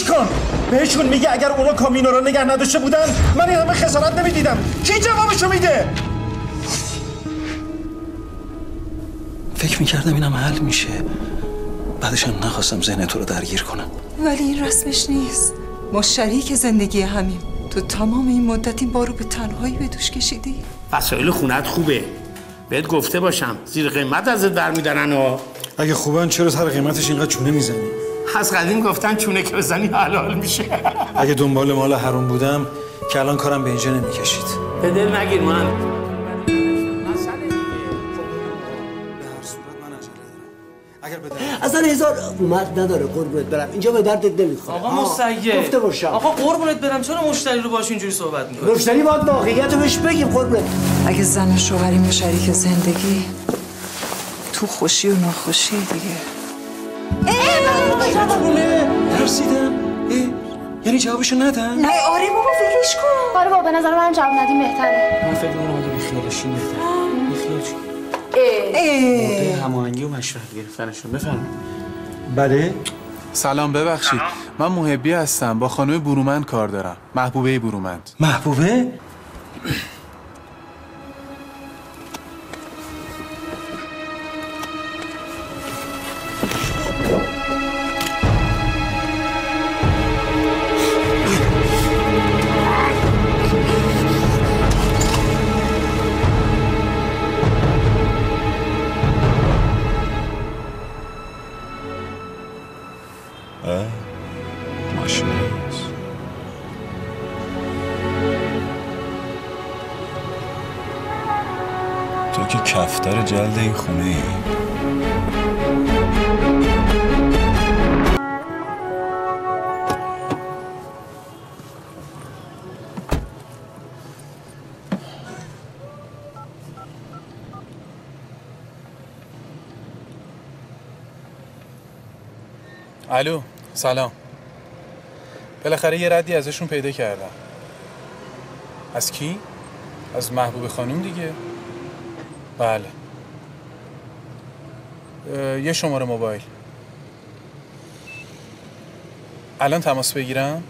گوش کن. بهشون میگه اگر اونا کامینو رو نگه نداشته بودن من این همه خسارت نمی‌دیدم. کی جوابشو میده؟ فکر می‌کردم اینم حل میشه. بعدش هم نخواستم ذهن تو رو درگیر کنم. ولی این رسمش نیست. ما شریک زندگی همین تو تمام این مدت این بارو به تنهایی به دوش کشیدی. وسایل خونت خوبه. بهت گفته باشم زیر قیمت از در و اگه خوبن چرا سر قیمتش اینقدر چونه می‌زنی؟ از قدیم گفتن چونه که بزنی حلال میشه. اگه دنبال مال حروم بودم که الان کارم به اینجا نمی‌کشید. به دل نگیر من. اصلا هزار اومد نداره قربونت برم. اینجا به دردت نمی‌خوره. آقا مسیه گفته باشم. آقا قربونت برم. چرا مشتری رو باش اینجوری صحبت می‌کنی؟ مشتری باید واقعیت رو بهش بگیم قربونت. اگه زن و شوهریم و شریک زندگی تو خوشی و ناخوشی دیگه. ترسیدم یعنی جوابشو ندن نه آره بابا فکرش کن. آره بابا به نظر من جواب ندیم بهتره. من فکر می‌کنم اگه بیخیالشین بهتره. بیخیال شین هماهنگی و مشورت گرفتنشون. بفرمایید. بله. سلام ببخشید. من محبی هستم. با خانم برومند کار دارم. محبوبه برومند. محبوبه؟ خونه ای. الو سلام. بالاخره یه ردی ازشون پیدا کردم. از کی؟ از محبوب خانوم دیگه. بله. یه شماره موبایل. الان تماس بگیرم؟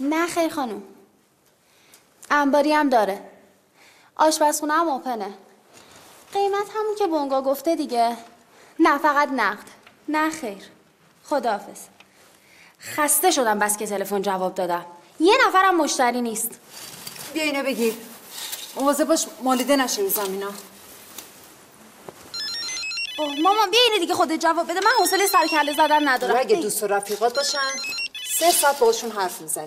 نه خیر خانم. انباری هم داره. آشپزخونه هم اوپنه. قیمت همون که بونگا گفته دیگه. نه فقط نقد. نه خیر. خداحافظ. خسته شدم بس که تلفن جواب دادم. یه نفرم مشتری نیست. بیا اینو بگیر. مواظب باش مالیده نشه زمینا اوه مامان بیا اینو دیگه خودت جواب بده. من حوصله سر کله زدن ندارم. اگه دوست و رفیقات باشن سه ساعت باشون حرف می‌زنی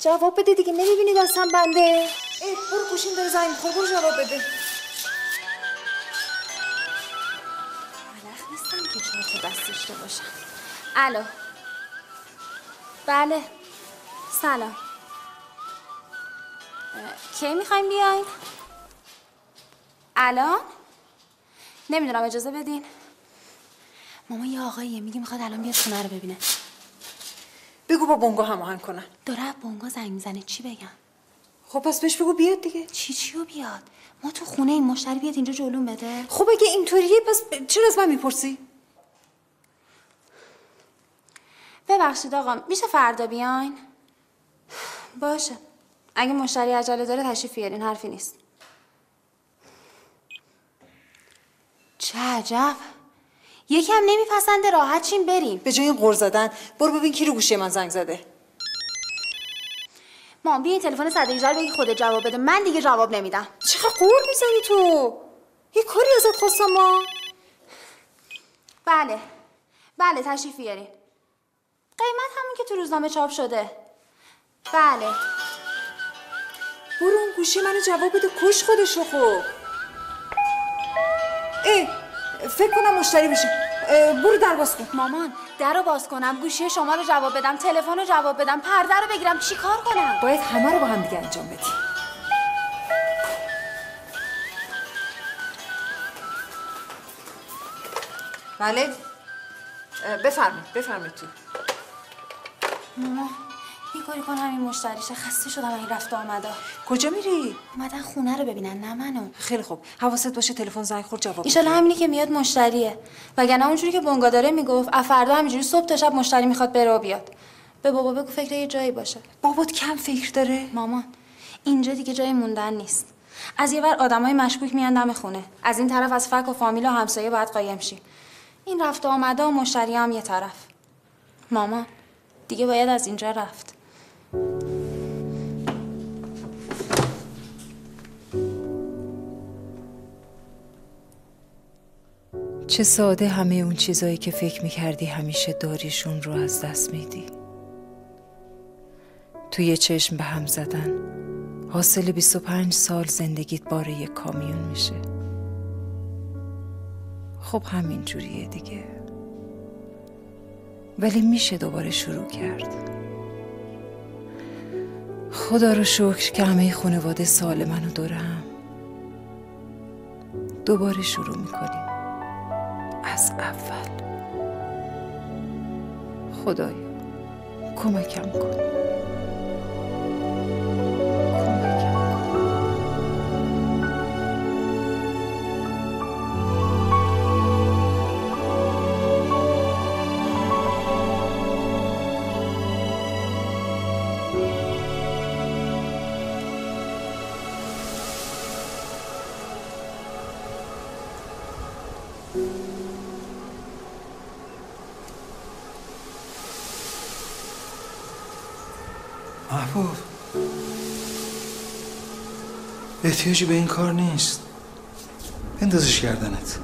جواب بده دیگه نمی‌بینی دستم بنده؟ ای برو گوشیم داره زنگ می‌خوره برو جواب بده. ملخ نیستم که چهار تا دست داشته باشم. الو. بله. سلام. کی می‌خوایم بیاین؟ الان؟ نمی‌دونم اجازه بدین؟ ماما یه آقاییه میگه می‌خواد الان بیاد خونه رو ببینه. بگو با بونگا هماهنگ کنن داره بونگا زنگ می‌زنه چی بگم؟ خب پس بهش بگو بیاد دیگه. چی چیو بیاد؟ ما تو خونه این مشتری بیاد اینجا جلوم بده؟ خب اگه اینطوریه پس ب- چرا از من می‌پرسی؟ ببخشید آقا میشه فردا بیاین؟ باشه. اگه مشتری عجله داره تشریف بیارین حرفی نیست. چه عجب. یکم نمیپسنده راحت چیم بریم. به جای این غر زدن برو ببین کی رو گوشی من زنگ زده. مام بیا این تلفن 118 رو بگی خودت جواب بده. من دیگه جواب نمیدم. چقدر قور می‌زنی تو؟ یه کاری ازت خواستم ما. بله. بله تشریف بیارین. قیمت همون که تو روزنامه چاپ شده. بله. برو اون گوشی منو جواب بده. کش خودش رو خب. ای فکر کنم مشتری بشه برو در باز کن. مامان در رو باز کنم گوشی شما رو جواب بدم تلفن رو جواب بدم پرده رو بگیرم چیکار کنم؟ باید همه رو با هم دیگه انجام بدی. بله. اه، بفرمایید بفرمایید تو. ماما یه کاری کن همین مشتریشه خسته شدم این رفت و آمدا. کجا میری؟ اومدن خونه رو ببینن نه منو. خیلی خوب. حواست باشه تلفن زنگ خورد جواب ایشالا بده. همینی که میاد مشتریه. وگرنه اونجوری که بونگا داره می‌گفت از فردا همینجوری صبح تا شب مشتری می‌خواد بره و بیاد. به بابا بگو فکر یه جایی باشه. بابات کم فکر داره؟ مامان اینجا دیگه جای موندن نیست. از یه ور آدمای مشکوک میان دم خونه. از این طرف از فک و فامیل و همسایه باید قایم شی این رفت و آمده و مشتری هم یه طرف. مامان دیگه باید از اینجا رفت. چه ساده همه اون چیزایی که فکر می‌کردی همیشه داریشون رو از دست میدی. توی چشم به هم زدن. حاصل 25 سال زندگیت بار یک کامیون میشه. خب همین جوریه دیگه. ولی میشه دوباره شروع کرد. خدا رو شکر که همه خانواده سالمن و دورم دوباره شروع می‌کنیم. از اول. خدایا کمکم کن. احتیاجی به این کار نیست. بندازش گردنت.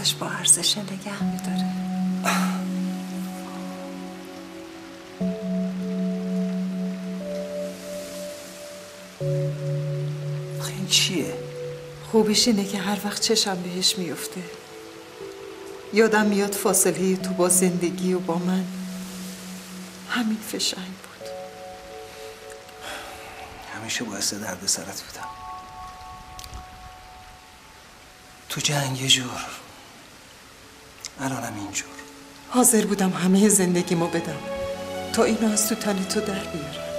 واسش با ارزش نگه میداره. آخه این چیه؟ خوبیش اینه که هر وقت چشم بهش میفته یادم میاد فاصله تو با زندگی و با من. همین فشنگ بود. همیشه باعث درد سرت بودم. تو جنگ یه جور الانم اینجور. حاضر بودم همه زندگیمو بدم. تا اینو از تو تن تو در بیارم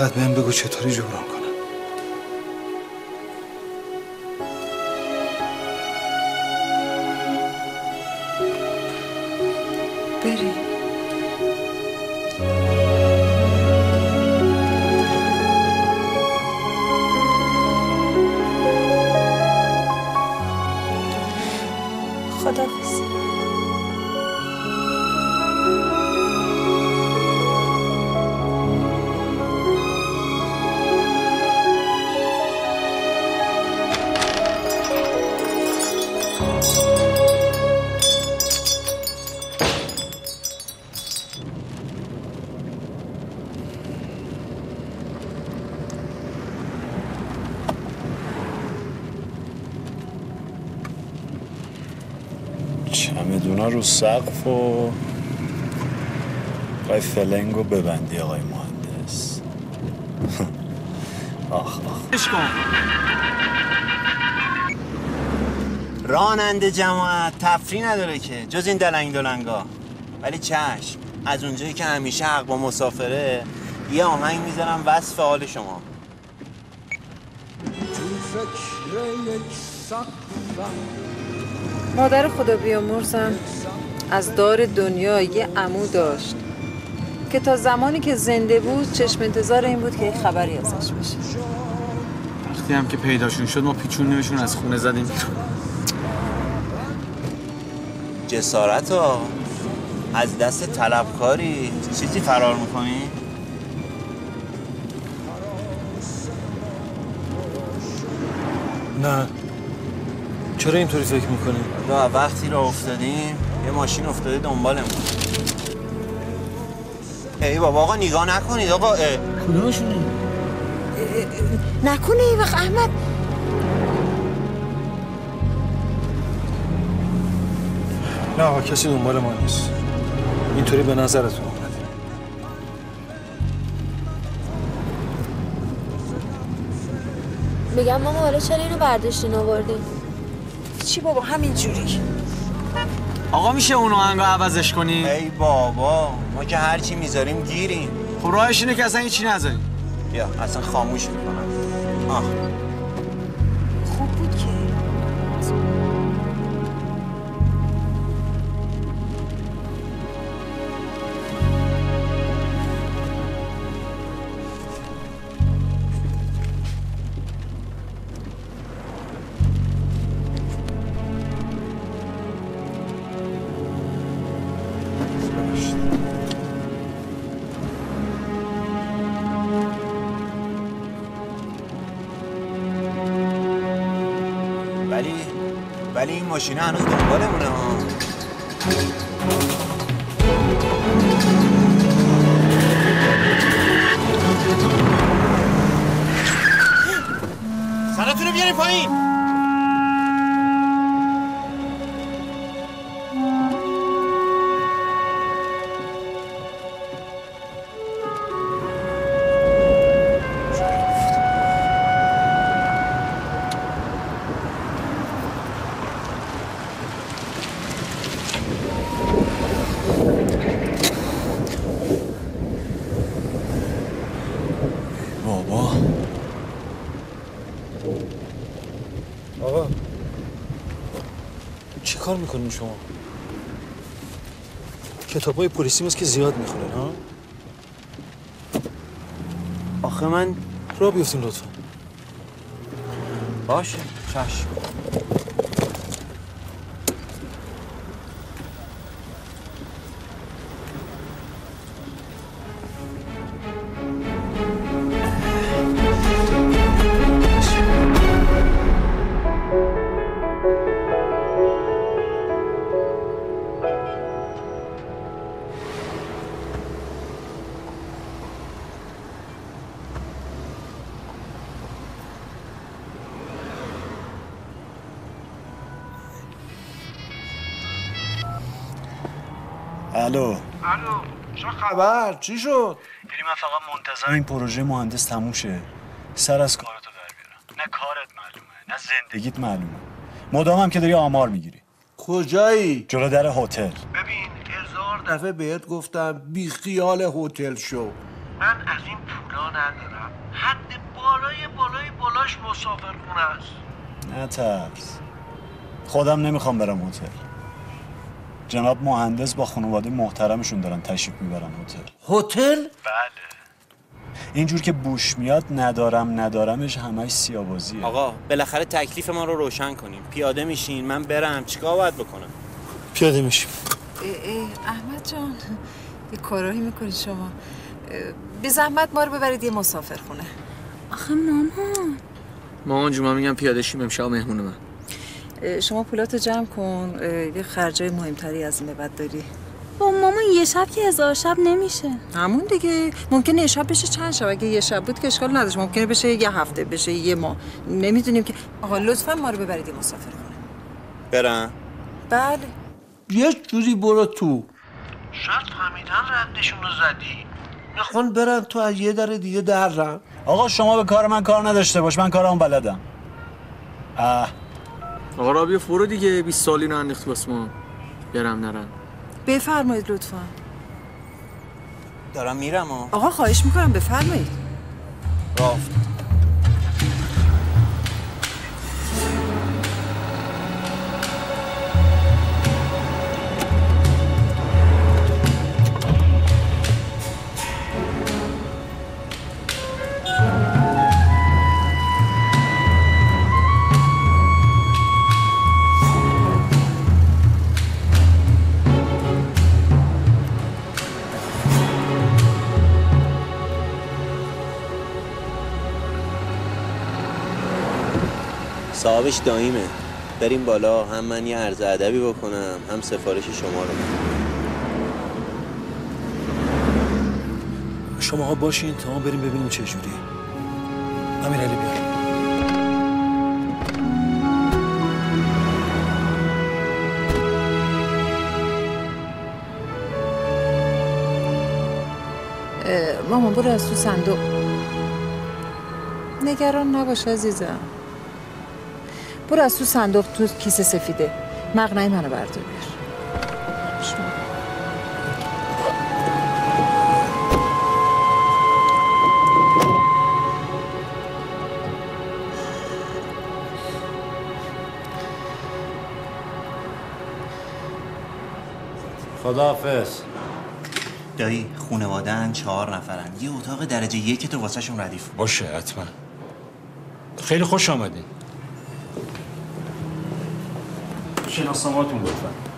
فقط بهم بگو چطوری جبران؟ رو سقف و خواهی فلنگو ببندی آقای مهندس. آخ آخ. راننده جماعت تفری نداره که جز این دلنگ دلنگا. ولی چشم از اونجایی که همیشه حق با مسافره یه آهنگ می‌ذارم وصف حال شما. مادر خدا بیامرزم از دار دنیا یه عمو داشت که تا زمانی که زنده بود چشم انتظار این بود که یه خبری ازش بشه وقتی هم که پیداشون شد ما پیچونیمشون از خونه زدیم بیرون. جسارت ها از دست طلبکاری چیزی فرار می‌کنی؟ نه چرا اینطوری فکر می‌کنی؟ وقتی را افتادیم یه ماشین افتاده دنبالمون ای بابا آقا نگاه نکنید آقا. کدومشونه؟ نکنه ای وقت احمد. نه آقا کسی دنبال ما نیست. اینطوری به نظرتون میگم ماما حالا چرا اینو برداشتین آوردین؟ چی بابا همین جوری. آقا میشه اون آهنگا عوضش کنی؟ ای بابا ما که هرچی می‌ذاریم گیریم. خب راهش اینه که اصلا هیچی نذاری یا اصلا خاموش می‌کنم. آه. ولی ولی این ماشین هنوز دنبالمونه ها. سرتون رو بیارین پایین. می‌کنین شما؟ کتاب های پلیسی که زیاد می‌خونن ها؟ آخه من را بیفتین لطفا باشه چشم خبر؟ چی شد؟ یعنی من فقط منتظر این پروژه مهندس تموم شه سر از کارتو در بیارم. نه کارت معلومه نه زندگیت معلومه. مدامم که داری آمار می‌گیری. کجایی؟ جلو در هتل. ببین هزار دفعه بهت گفتم بی خیال هتل شو. من از این پولا ندارم. حد بالای بالای بالاش مسافرخونه است. نه ترس. خودم نمی‌خوام برم هتل. جناب مهندس با خانواده محترمشون دارن تشریف می‌برن هتل. هتل؟ بله. اینجور که بوش میاد ندارم ندارمش همش سیابازیه آقا بالاخره تکلیف ما رو روشن کنیم. پیاده میشین من برم. چیکار باید بکنم؟ پیاده میشیم. ای ای احمد جان یه کارایی می‌کنید شما. به زحمت ما رو ببرید یه مسافر خونه آخه مامان. مامان جون من میگم پیاده شیم امشب مهمون من. شما پولاتو جمع کن یه خرجای مهمتری از این به بعد داری. با مامان یه شب که هزار شب نمیشه. همون دیگه. ممکنه یه شب بشه چند شب. اگه یه شب بود که اشکال نداشت. ممکنه بشه یه هفته بشه یه ماه. نمی‌دونیم که آقا لطفا ما رو ببرید یه مسافر خونه. برم. بله. یه جوری برو تو. شاید فهمیدن ردشون رو زدی. می‌خوان برن تو از یه در دیگه درن آقا شما به کار من کار نداشته باش. من کارم بلدم. اه. آقا رابیا فرو دیگه. 20 سالی رو انداختی واسه ما. برم نرم. بفرمایید لطفا. دارم میرم آقا خواهش می‌کنم بفرمایید. رافت. صاحبش داییمه بریم بالا هم من یه عرض ادبی بکنم هم سفارش شما رو. شما ها باشین تا ما بریم ببینیم چه جوری. امیر علی بیا مامان برو از تو صندوق. نگران نباش عزیزم. برو از تو صندوق تو کیسه سفیده. مقنعه منو بردار. خداحافظ. دایی خونوادن چهار نفرن یه اتاق درجه یک تو واسه شون ردیف. باشه حتما. خیلی خوش آمدین. شناسنامه‌هاتون لطفا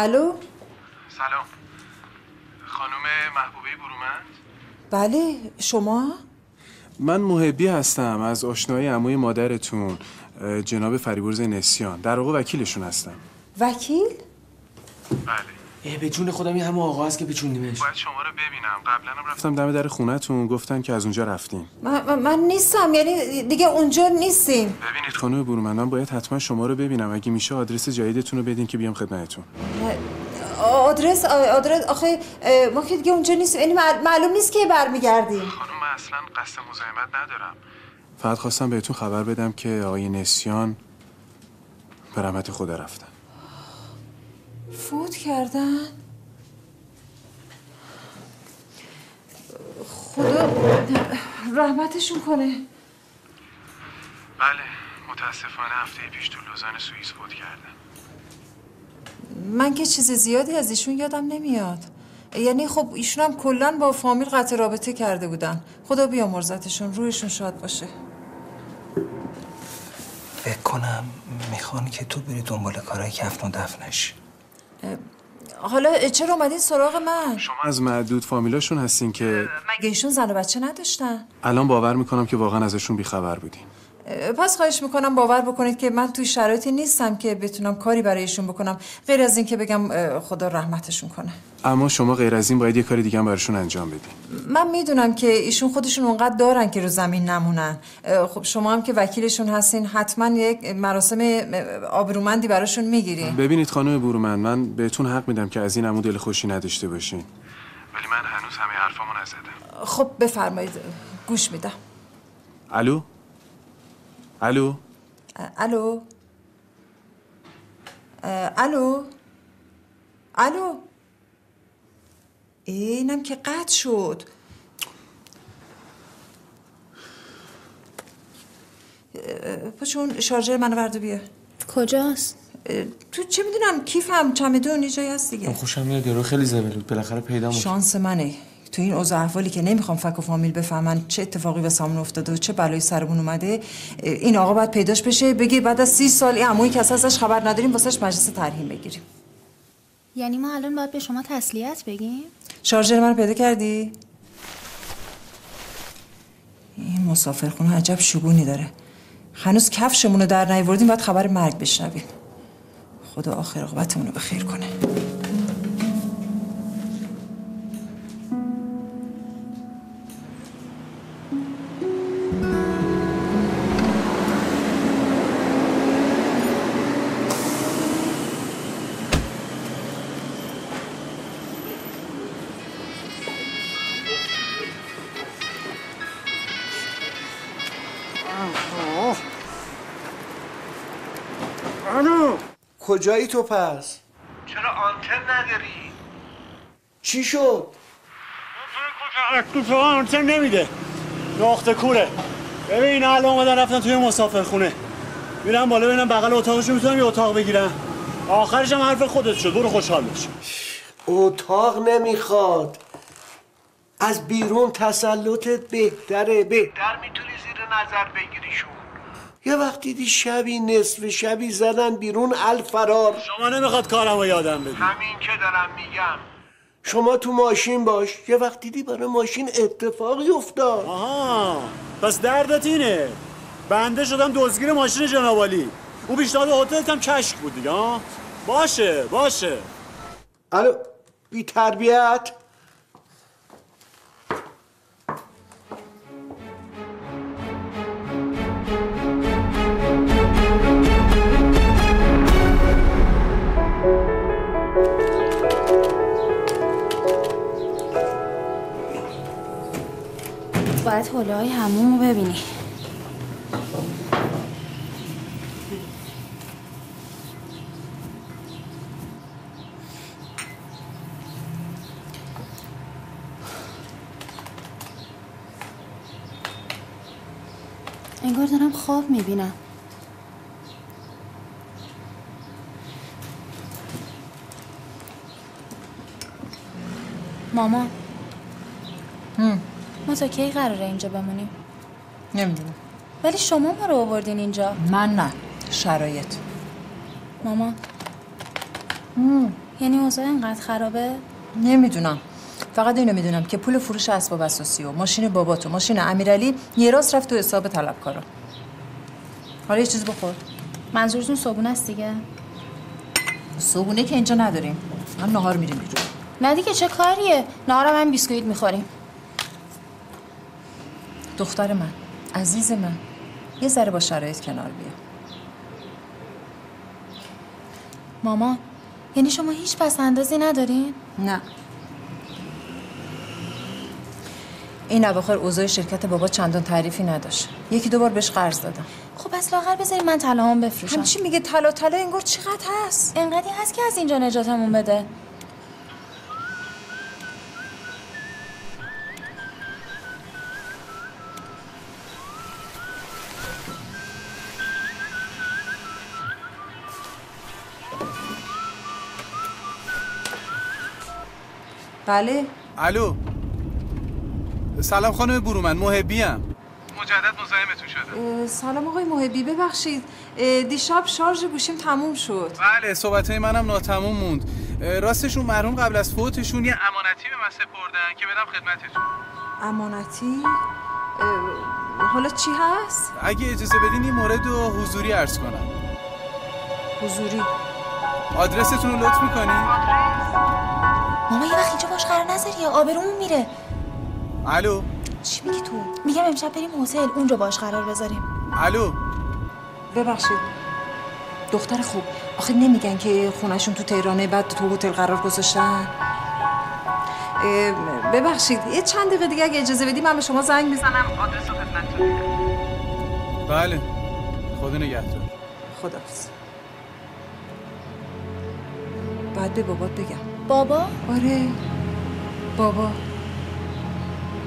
الو؟ سلام. خانم محبوبه برومند؟ بله شما؟ من محبی هستم از آشنایی عموی مادرتون جناب فریبرز نسیان. در واقع وکیلشون هستم. وکیل؟ به جون خودم این همه آقا هست که پیچوندیمش باید شما رو ببینم. قبلا هم رفتم دم در خونتون. گفتن که از اونجا رفتیم. من, من- من نیستم. یعنی دیگه اونجا نیستیم. ببینید. خانم برومند من باید حتما شما رو ببینم. اگه میشه آدرس جدیدتون رو بدین که بیام خدمتتون. آدرس آدرس آخه ما که دیگه اونجا نیستیم. یعنی معل- معلوم نیست که برمیگردیم. خانم من اصلا قصد مزاحمت ندارم. فقط خواستم بهتون خبر بدم که آقای نسیان به رحمت خدا رفتن. فوت کردن؟ خدا رحمتشون کنه. بله متاسفانه هفته پیش تو لوزان سوئیس فوت کردن من که چیز زیادی از ایشون یادم نمیاد. یعنی خب ایشون هم کلا با فامیل قطع رابطه کرده بودن. خدا بیامرزتشون رویشون شاد باشه. فکر کنم می‌خوان که تو بری دنبال کارهای کفن و دفنش. حالا چرا اومدین سراغ من؟ شما از معدود فامیلاشون هستین که مگه ایشون زن و بچه نداشتن؟ الان باور می‌کنم که واقعا ازشون بیخبر بودین. پس خواهش می‌کنم باور بکنید که من توی شرایطی نیستم که بتونم کاری برایشون بکنم. غیر از اینکه بگم خدا رحمتشون کنه. اما شما غیر از این باید یه کار دیگه هم براشون انجام بدین. من می‌دونم که ایشون خودشون اونقدر دارن که رو زمین نمونن. خب شما هم که وکیلشون هستین حتما یک مراسم آبرومندی براشون می‌گیرین. ببینید خانم بورومن من بهتون حق میدم که از این عمو دل خوشی نداشته باشین. ولی من هنوز همه حرفامو نزدم. خب بفرمایید گوش میدم. الو؟ الو الو الو الو اینم که قطع شد اه، پاشون شارژر منو برده بیا کجاست؟ تو چه می‌دونم کیفم؟ چمدون یه جایی هست دیگه خوشم میاد یارو خیلی زبل بود. بالاخره پیدا شانس منه. تو این اوضاع احوالی که نمی‌خوام فک و فامیل بفهمن چه اتفاقی واسمون افتاده و چه بلایی سرمون اومده این آقا باید پیداش بشه. بگه بعد از سی سال این عمویی که ازش خبر نداریم واسش مجلس ترحیم بگیریم. یعنی ما الان باید به شما تسلیت بگیم؟ شارژر من پیدا کردی؟ این مسافرخونه عجب شگونی داره. هنوز کفشمون رو در نیوردیم باید خبر مرگ بشنویم. خدا آخر عاقبتمون رو به خیر کنه. کجایی تو پس؟ چرا آنتن نداری؟ چی شد؟ تو تو آنتن نمیده. نقطه کوره. ببین الان اومدن رفتن توی مسافرخونه. میرم بالا ببینم بغل اتاقشو می‌تونم یه اتاق بگیرم آخرش هم حرف خودت شد. برو خوشحال باش اتاق نمی‌خواد. از بیرون تسلطت بهتره. بهتر می‌تونی زیر نظر بگیریشون یه وقت دیدی شبی نصف شبی زدن بیرون الفرار. شما نمی‌خواد کارمو یادم بدی. همین که دارم میگم. شما تو ماشین باش. یه وقت دیدی برای ماشین اتفاقی افتاد. آها پس دردت اینه. بنده شدم دزگیر ماشین جنابالی او پیشنهاد هتلت هم کشک بود دیگه ها باشه باشه. الو بی تربیت حوله های هموم رو ببینی. انگار دارم خواب می‌بینم. ماما ما تا کی قراره اینجا بمونیم نمی‌دونم. ولی شما ما رو آوردین اینجا. من نه. شرایط. ماما. یعنی اوضاع اینقدر خرابه؟ نمی‌دونم. فقط اینو می‌دونم که پول فروش اسباب اساسی و ماشین باباتو ماشین امیرعلی یه راست رفت تو حساب طلبکارا. حالا یه چیز بخور. منظورتون صبونه است دیگه. صبونه که اینجا نداریم. من نهار میریم بیرون نه دیگه چه کاریه؟ نهارم هم بیسکویت می‌خوریم. دختر من عزیز من. یه ذره با شرایط کنار بیا. ماما یعنی شما هیچ پس اندازی ندارین؟ نه. این اواخر اوضاع شرکت بابا چندان تعریفی نداشت. یکی دو بار بهش قرض دادم. خب پس لاغر بذارید من طلاهام بفروشم. همچی میگه طلا طلا انگار چقدر هست. انقدی هست که از اینجا نجاتمون بده. بله. الو. سلام خانم برومن محبی ام. مجدد مزاحمتون شده. سلام آقای محبی ببخشید. دیشب شارژ گوشیم تموم شد. بله صحبت های منم ناتموم موند. اه، راستشون مرحوم قبل از فوتشون یه امانتی به من سپردن که بدم خدمتتون. امانتی؟ حالا چی هست؟ اگه اجازه بدین این مورد رو حضوری عرض کنم. حضوری. آدرستون رو لطف می‌کنین ماما یه وقت اینجا باش قرار نذاری یا آبرومون میره؟ الو؟ چی میگی تو؟ میگم امشب بریم هتل اونجا باش قرار بذاریم. الو؟ ببخشید. دختر خوب. آخه نمیگن که خونشون تو تهرانه بعد تو هتل قرار گذاشتن. ببخشید. یه چند دقیقه دیگه اگه اجازه بدی من به شما زنگ می‌زنم. آدرس رو خدمتتون میدم بله. خدا نگهدار. خدافظ بعد به بابات بگم. بابا؟ آره. بابا.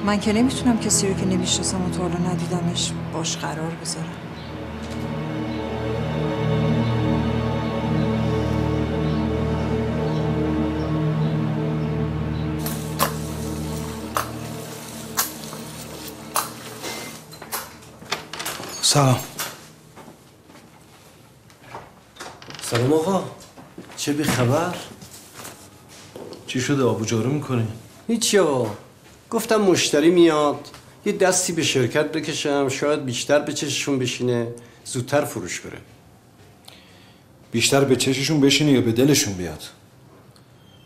من که نمی‌تونم کسی رو که نمی‌شناسم و تا حالا ندیدمش باش قرار بذارم. سلام. سلام آقا. چه بی خبر؟ چی شده آبو جارو می‌کنی؟ هیچی آقا. گفتم مشتری میاد یه دستی به شرکت بکشم شاید بیشتر به چششون بشینه زودتر فروش بره. بیشتر به چششون بشینه یا به دلشون بیاد؟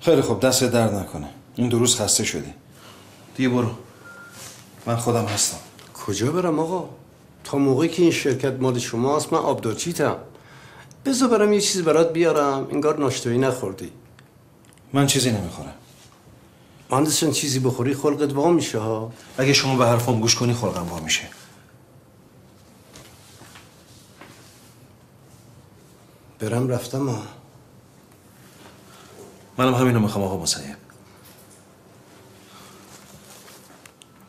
خیلی خوب دست درد نکنه. این دو روز خسته شدی. دیگه برو. من خودم هستم. کجا برم آقا؟ تا موقعی که این شرکت مال شماست من آبدارچیتم بذار برم یه چیز برات بیارم. انگار ناشتایی نخوردی. من چیزی نمی‌خورم. مهندسان چیزی بخوری خلقت وا میشه ها؟ اگه شما به حرفم گوش کنی خلقم وا میشه. برم رفتم ها. منم همینو می‌خوام آقا مسیب.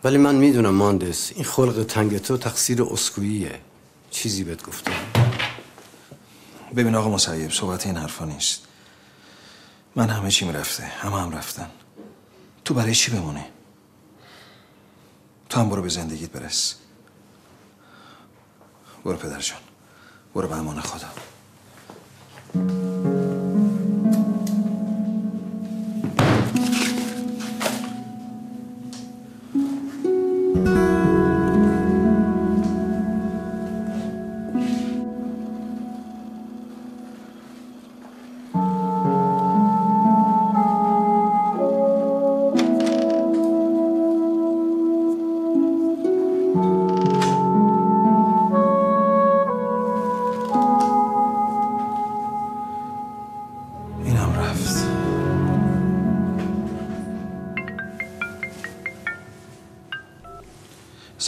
ولی من می‌دونم مهندس این خلق تنگ تو تقصیر اسکوییه. چیزی بهت گفتم. ببین آقا مسیب صحبت این حرفا نیست. من همه چیم رفته همه هم رفتن. تو برای چی بمونه تو هم برو به زندگیت برس. برو پدر جان برو به امان خدا.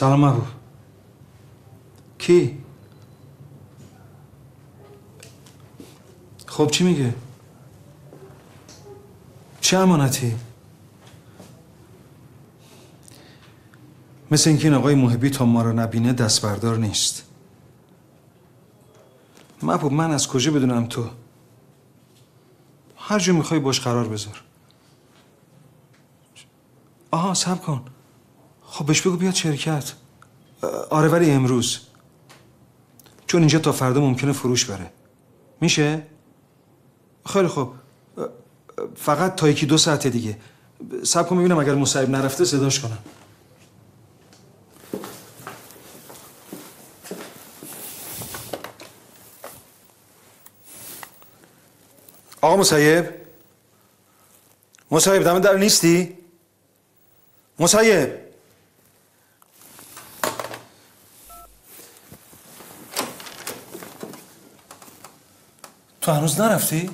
سلام محبوب کی؟ خب چی میگه؟ چه امانتی؟ مثل اینکه این آقای محبی تا ما رو نبینه دست بردار نیست محبوب من از کجا بدونم تو؟ هر جا می‌خوای باش قرار بذار آها سب کن خب بهش بگو بیاد شرکت. آره ولی امروز. چون اینجا تا فردا ممکنه فروش بره. میشه؟ خیلی خوب فقط تا یکی دو ساعت دیگه. سب کن ببینم اگر مصاحب نرفته صداش کنم. آقا مصیب مصیب دم در نیستی؟ مصیب تو هنوز نرفتی؟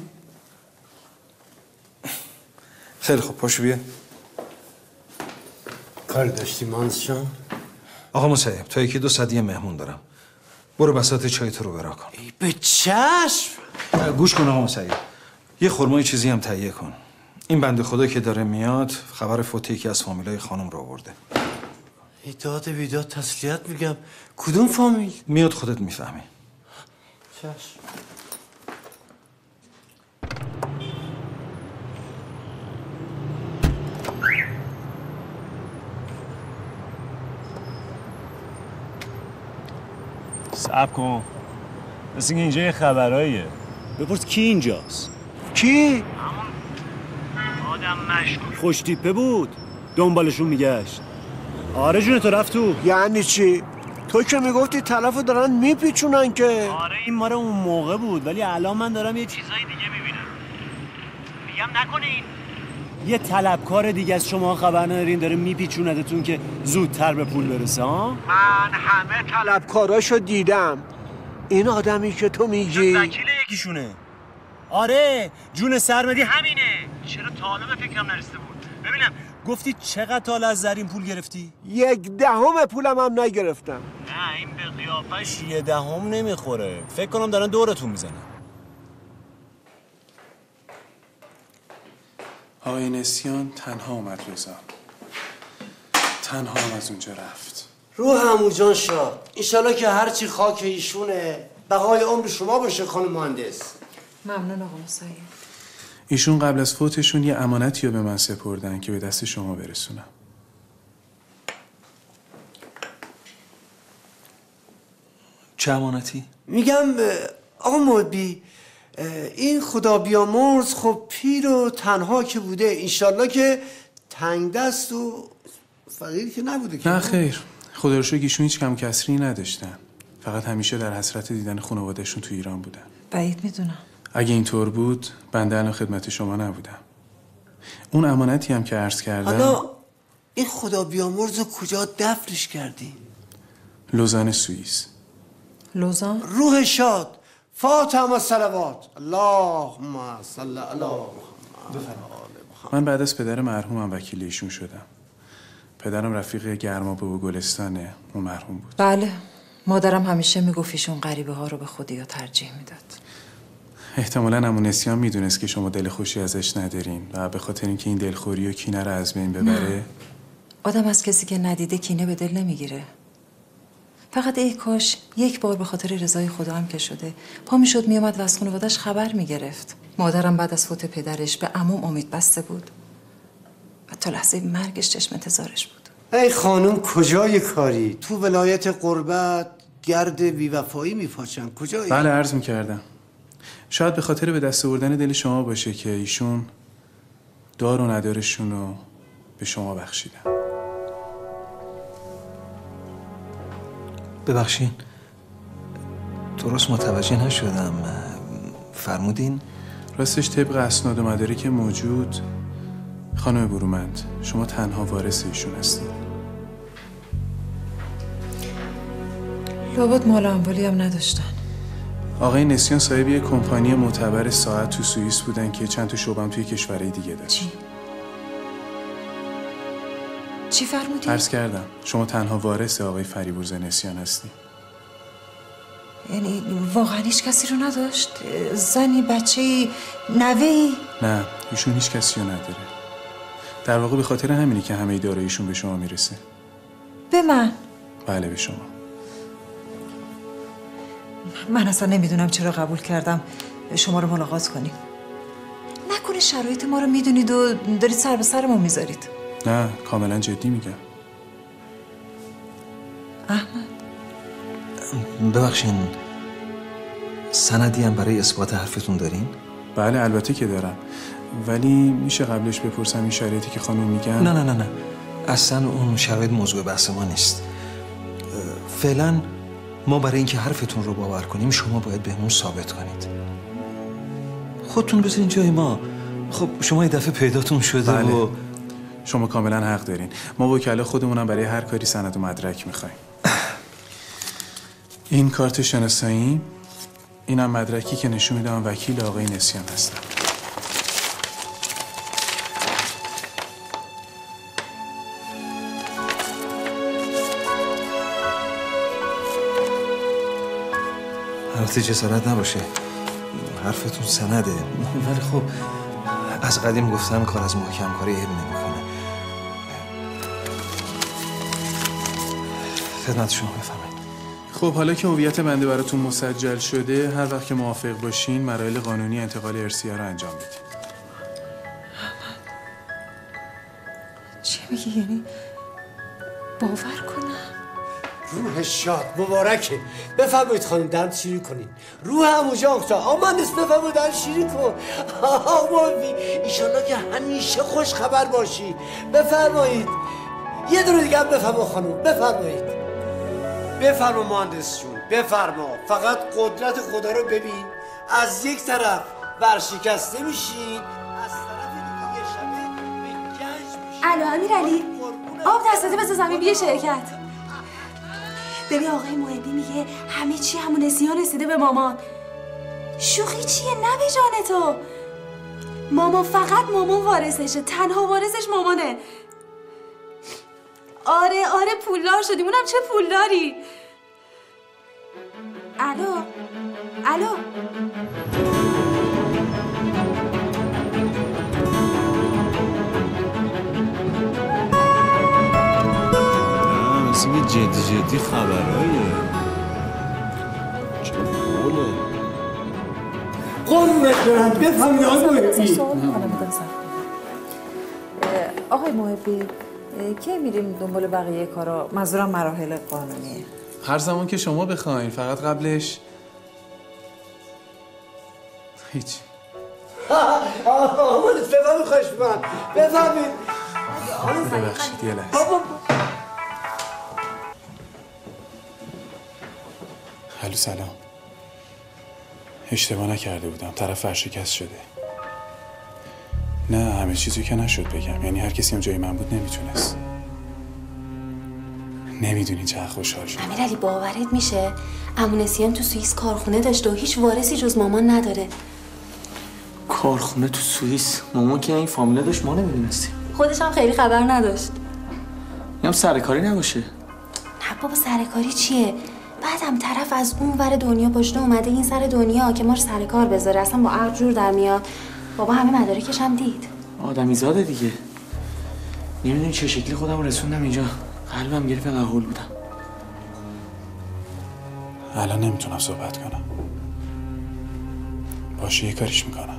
خیلی خوب پاشو بیا. کار داشتی مهندسشان آقا مصیب تا یکی دو ساعت یه مهمون دارم. برو بساط چای تو رو برا کن. به چشم! گوش کن آقا مصیب یه خورمای چیزی هم تهیه کن. این بنده خدا که داره میاد خبر فوت یکی از فامیلای خانم رو آورده. داد بیداد تسلیت میگم. کدوم فامیل؟ میاد خودت می‌فهمی. چشم. صبر کن. مثل اینکه اینجا یه خبراییه. بپرس کی اینجاست؟ کی؟ آدم مشکوک. خوش تیپه بود. دنبالشون میگشت. آره جون تو رفت تو. یعنی چی؟ تو که می‌گفتی طرفو دارن میپیچونن که. آره این ماره اون موقع بود ولی الان من دارم یه چیزای دیگه می‌بینم. میگم نکنین یه طلبکار دیگه از شما خبر ندارین داره میپیچوندتون که زودتر به پول برسه ها؟ من همه طلبکاراشو دیدم. این آدمی که تو میگی؟ وکیل یکیشونه؟ آره جون سرمدی همینه. چرا تا حالا به فکرم نرسیده بود؟ ببینم گفتی چقدر تا از زرین پول گرفتی؟ یک دهم پولم هم نگرفتم. نه این به قیافش یه دهم نمی‌خوره. فکر کنم دارن دورتون می‌زنن. آقای نسیان تنها اومد رضا. تنها هم از اونجا رفت. روح همو جان شاد ایشالا که هرچی خاک ایشونه بقای عمر شما باشه خانم مهندس. ممنون آقا مسایی ایشون قبل از فوتشون یه امانتی رو به من سپردن که به دست شما برسونم. چه امانتی؟ میگم آقا محبی این خدا بیامرز خب پیر و تنها که بوده ایشالله که تنگ دست و فقیر که نبوده که. نه خیر. خدا رو هیچ کم کسری نداشتن. فقط همیشه در حسرت دیدن خانوادهشون تو ایران بودن. بعید می‌دونم. اگه اینطور بود بنده الان خدمت شما نبودم. اون امانتی هم که عرض کردم حالا این خدا بیامرز رو کجا دفنش کردی؟ لوزان سوئیس. لوزان؟ روح شاد. فاطمه الصلوات. اللهم صل علی محمد. من بعد از پدر مرحومم وکیل ایشون شدم. پدرم رفیق گرمابه و گلستانه. اون مرحوم بود. بله. مادرم همیشه می‌گفت ایشون غریبه ها رو به خودی ترجیح می‌داد. احتمالا همون نسیان می‌دونست که شما دل خوشی ازش ندارین و به خاطر اینکه این دلخوری و کینه رو از بین ببره؟ آدم از کسی که ندیده کینه به دل نمی‌گیره. فقط ای کاش یک بار به خاطر رضای خدا هم که شده. پا می‌شد میومد و از خانوادش خبر می‌گرفت. مادرم بعد از فوت پدرش به عموم امید بسته بود. و تا لحظه مرگش چشم انتظارش بود. ای خانم کجای کاری؟ تو ولایت قربت گرد بیوفایی میپاچن. کجایی؟ بله عرض می‌کردم. شاید به خاطر به دست آوردن دل شما باشه که ایشون دار و ندارشون رو به شما بخشیدن. ببخشین. درست متوجه نشدم. فرمودین؟ راستش طبق اسناد و مدارک موجود خانم برومند شما تنها وارث ایشون هستید. لابد مال اموالی هم نداشتن. آقای نسیان صاحب یک کمپانی معتبر ساعت تو سوئیس بودن که چند تا شعبم توی کشورهای دیگه داشت. چی؟ چی فرمودی؟ عرض کردم شما تنها وارث آقای فریبرز نسیان هستی یعنی واقعا هیچ کسی رو نداشت؟ زنی، بچه نوهی؟ نه ایشون هیچ کسی رو نداره در واقع به خاطر همینی که همه داراییشون به شما می‌رسه به من؟ بله به شما من اصلا نمی‌دونم چرا قبول کردم شما رو ملاقات کنیم نکنه شرایط ما رو می‌دونید و دارید سر به سرمون می‌ذارید نه کاملا جدی میگم احمد. ببخشین سندی هم برای اثبات حرفتون دارین؟ بله البته که دارم. ولی میشه قبلش بپرسم این شرایطی که خانم میگن؟ نه نه نه نه. اصلا اون شرایط موضوع بحث ما نیست. فعلا ما برای اینکه حرفتون رو باور کنیم شما باید بهمون ثابت کنید. خودتون بذارین جای ما. خب شما یه دفعه پیداتون شده بله. و شما کاملا حق دارین. ما وکلا خودمونم برای هر کاری سند و مدرک می‌خوایم. این کارت شناسایی اینم مدرکی که نشون میده من وکیل آقای نسیان هستم. البته جسارت نباشه. حرفتون سنده. ولی خب از قدیم گفتم کار از محکم کاری عیب نمی‌کنه. خدمت شما بفهمید خب حالا که هویت بنده براتون مسجل شده هر وقت که موافق باشین مراحل قانونی انتقال ارسیه رو انجام بدین چی میگی؟ یعنی باور کنم؟ روح شاد مبارکه. بفرمایید خانم درد شیری کنید روح همونجا اختا آمان نیست بفرمایید درد شیری کن. آمان بی. که همیشه خوش خبر باشی. بفرمایید. یه دونه دیگه هم بفرما خانم بفرمایید. بفرما مهندس جون بفرما. فقط قدرت خدا رو ببین. از یک طرف ورشکسته میشین از طرف دیگه شبه به گنج میشین. الو امیر علی. آب دستاته بذار زمین بیه شرکت. ببین آقای محبی میگه همه چی همون نسیان رسیده به مامان. شوخی چیه؟ نه به جان تو. مامان فقط مامان وارثشه. تنها وارثش مامانه. آره آره پولدار شدیم. اونم چه پولداری؟ الو الو مثل جدی جدی خبرهاییه چه بوله قربونت برم بفهمی آقای محبی. آقای محبی کی میریم دنبال بقیه کارا؟ منظورم مراحل قانونیه. هر زمان که شما بخواین فقط قبلش. هیچ. نیست بفهمید خواهش می‌کنم. بفهمید. ببخشید یه لحظه. الو سلام. اشتباه نکرده بودم. طرف ورشکست شده. نه همه چیزی که نشد بگم. یعنی هر کسی هم جای من بود نمی‌تونست. نمی‌دونی چقدر خوشحال شد امیر علی باورت میشه؟ امونسیان تو سوئیس کارخونه داشته و هیچ وارثی جز مامان نداره. کارخونه تو سوئیس؟ مامان که این فامیله داشت ما نمی‌دونستیم. خودش هم خیلی خبر نداشت. هم سرکاری نباشه. نه بابا سرکاری چیه؟ بعدم طرف از اون ور دنیا پشت اومده این سر دنیا که ما رو سر کار بذاره اصلا با عقل جور در میاد. بابا همه مدارکش هم دید. آدمی زاده دیگه. نمی‌دونی چه شکلی خودم رسوندم اینجا. قلبم گرفت اینقدر هول بودم. الان نمی‌تونم صحبت کنم. باشه یه کاریش می‌کنم.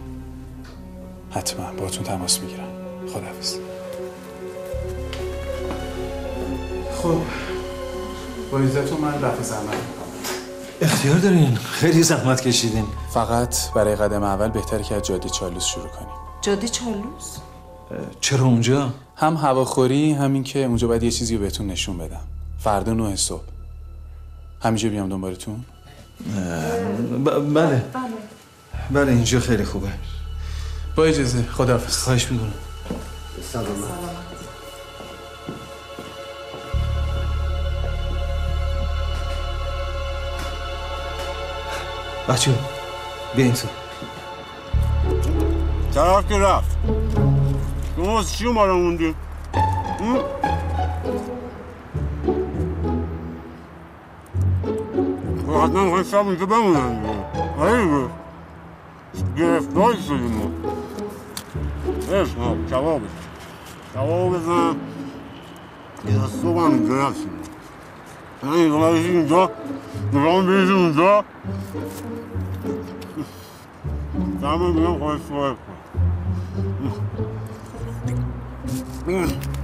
حتما باتون تماس می‌گیرم. خداحافظ. خب با عزتون من رفع زحمت اختیار دارین؟ خیلی زحمت کشیدین. فقط برای قدم اول بهتره که از جاده چالوس شروع کنیم. جاده چالوس؟ چرا اونجا؟ هم هواخوری همین که اونجا باید یه چیزی رو بهتون نشون بدم. فردا نه صبح. همینجا بیام دنبالتون؟ ب- بله. بله اینجا خیلی خوبه. با اجازه. خداحافظ. خواهش می‌کنم. سلامت. بچه بیاین تو. طرف که رفت؟ شما از چی اومدن موندی؟ حتما می‌خواین شب اینجا بمونن آره دیگه. گرفتاری شدیم ما. بس ما کبابش کباب بزن. یه صبح هم اینجا نشیم. نه اینجا بریزی اینجا؟ نگاه بریزی اونجا. دم بیام خواهش سوال کن Mm.